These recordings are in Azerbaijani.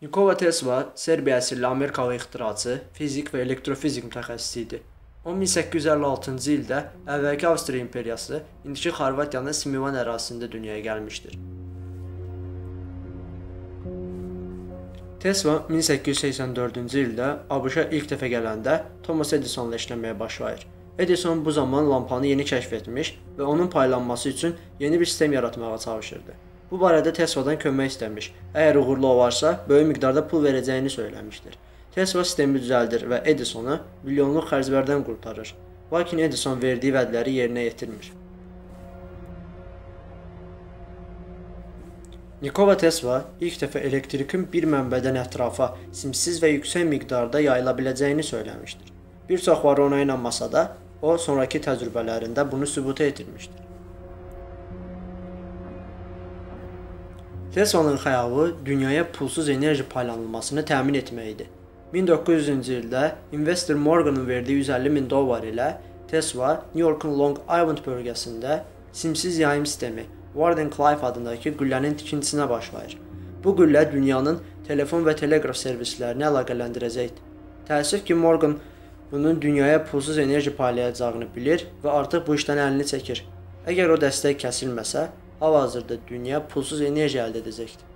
Nikola Tesla Serbiya əsirli Amerikalı ixtiraçı, fizik və elektrofizik mütəxəssisi idi. O 1856-cı ildə əvvəlki Avstriya imperiyası, indiki Xorvatiyanın Smivan ərazisində dünyaya gəlmişdir. Tesla 1884-cü ildə ABŞ-a ilk dəfə gələndə Thomas Edisonla işləməyə başlayır. Edison bu zaman lampanı yeni kəşf etmiş və onun paylanması üçün yeni bir sistem yaratmağa çalışırdı. Bu barədə Tesla'dan kömək istəmiş. Əgər uğurlu olarsa, böyük miqdarda pul verəcəyini söyləmişdir. Tesla sistemi düzəldir və Edisonu milyonluq xərclərdən qurtarır. Lakin Edison verdiyi vədləri yerinə yetirmir. Nikola Tesla ilk dəfə elektrikin bir mənbədən ətrafa simsiz və yüksək miqdarda yayıla biləcəyini söyləmişdir. Bir çoxları ona inanmasa da, o sonrakı təcrübələrində bunu sübut etdirmişdir. Tesla'nın xəyalı dünyaya pulsuz enerji paylanılmasını təmin etmək idi. 1900-cü ildə investor Morganın verdiyi 150 min dollar ilə Tesla New Yorkun Long Island bölgəsində simsiz yayım sistemi Wardenclyffe adındakı qüllənin tikintisinə başlayır. Bu qüllə dünyanın telefon və teleqraf servislərini əlaqələndirəcəkdir. Təəssüf ki, Morgan bunun dünyaya pulsuz enerji paylayacağını bilir və artıq bu işdən əlini çəkir. Əgər o dəstək kəsilməsə, hal-hazırda dünya pulsuz enerji əldə edəcəkdir.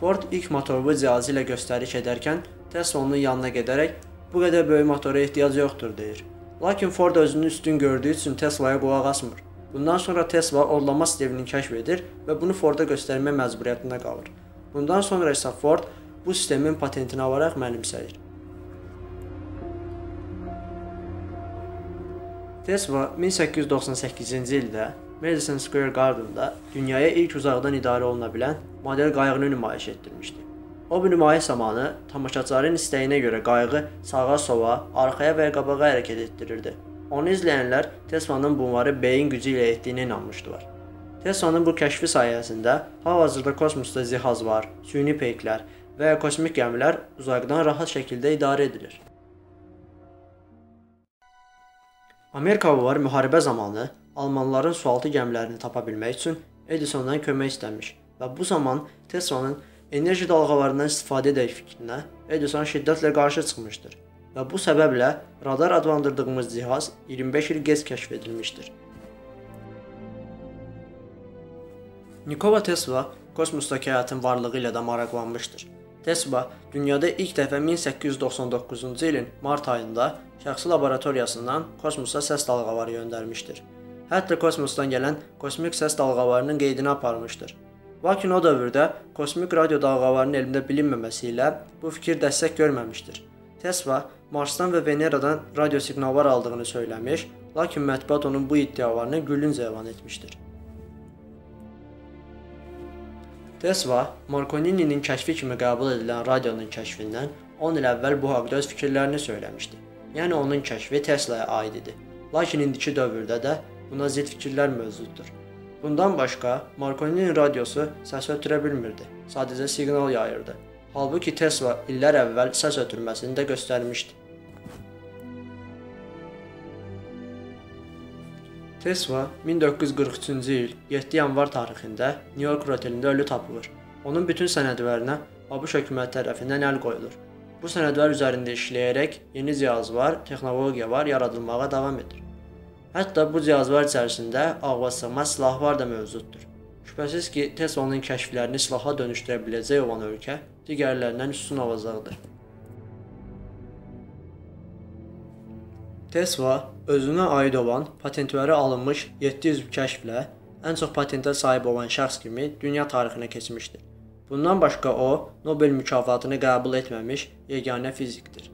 Ford ilk motorlu cihazı ilə göstəriş edərkən Tesla onun yanına gedərək bu qədər böyük motora ehtiyac yoxdur deyir. Lakin Ford özünü üstün gördüyü üçün Teslaya qulaq asmır. Bundan sonra Tesla orlama sistemini kəşf edir və bunu Forda göstərmək məcburiyyətində qalır. Bundan sonra isə Ford bu sistemin patentini alaraq mənimsəyir. Tesla 1898-ci ildə Madison Square Garden-da dünyaya ilk uzaqdan idarə oluna bilən model qayıqını nümayiş etdirmişdi. O bu nümayiş zamanı tamaşaçıların istəyinə görə qayığı sağa-sola, arxaya və qabağa hərəkət etdirirdi. Onu izləyənlər Teslanın bunları beyin gücü ilə etdiyinə inanmışdılar. Teslanın bu kəşfi sayəsində hal-hazırda kosmosda cihazlar, süni peyklər və kosmik gəmilər uzaqdan rahat şəkildə idarə edilir. Amerikalılar müharibə zamanı almanların sualtı gəmilərini tapa bilmək üçün Edisondan kömək istəmiş və bu zaman Teslanın enerji dalğalarından istifadə edək fikrinə Edison şiddətlə qarşı çıxmışdır və bu səbəblə radar adlandırdığımız cihaz 25 il gec kəşf edilmişdir. Nikola Tesla kosmosdakı həyatın varlığı ilə də maraqlanmışdır. Tesla dünyada ilk dəfə 1899-cu ilin mart ayında şəxsi laboratoriyasından kosmosa səs dalğaları göndərmişdir. Hətta kosmosdan gələn kosmik səs dalğalarının qeydini aparmışdır. Lakin o dövrdə kosmik radio dalğalarının elmdə bilinməməsi ilə bu fikir dəstək görməmişdir. Tesla Marsdan və Veneradan radio siqnallar aldığını söyləmiş, lakin mətbuat onun bu iddialarını gülünc elan etmişdir. Tesla Marconinin kəşfi kimi qəbul edilən radionun kəşfindən 10 il əvvəl bu haqqda öz fikirlərini söyləmişdi. Yəni onun kəşfi Teslaya aid idi. Lakin indiki dövrdə də buna zidd fikirlər mövcuddur. Bundan başqa, Marconinin radiosu səs ötürə bilmirdi. Sadəcə siqnal yayırdı. Halbuki Tesla illər əvvəl səs ötürməsini də göstərmişdi. Tesla 1943-cü il 7 yanvar tarixində New York otelində ölü tapılır. Onun bütün sənədlərinə ABŞ hökuməti tərəfindən əl qoyulur. Bu sənədlər üzərində işləyərək yeni cihazlar, texnologiyalar yaradılmağa davam edir. Hətta bu cihazlar içərisində ağlasığmaz silahlar da mövcuddur. Şübhəsiz ki, Tesla'nın kəşflərini silaha dönüşdürə biləcək olan ölkə digərlərindən üstün olacaqdır. Tesla özünə aid olan patentləri alınmış 700 kəşflə ən çox patentə sahib olan şəxs kimi dünya tarixinə keçmişdir. Bundan başqa o, Nobel mükafatını qəbul etməmiş yeganə fizikdir.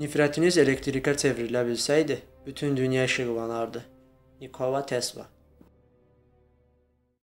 Nifrətiniz elektrikə çevrilə bilsəydi, bütün dünya işıqlanardı. Nikola Tesla